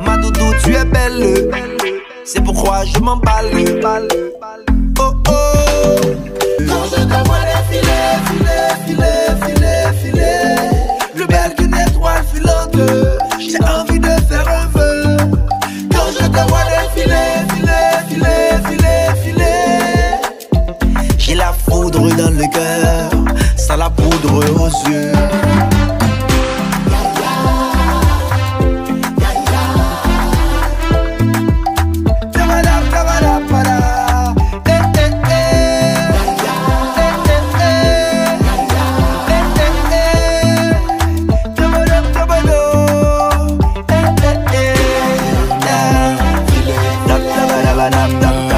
Ma doudou, tu es belle. C'est pourquoi je m'en m'emballe. Oh oh. Quand je t'envoie les filets, filets, filets, filets, filets. Plus belle qu'une étoile filante. J'ai envie de faire un vœu. Quand je t'envoie les filets, filets, filets, filets, filets. J'ai la foudre dans le cœur. Ça la poudre aux yeux. I've done.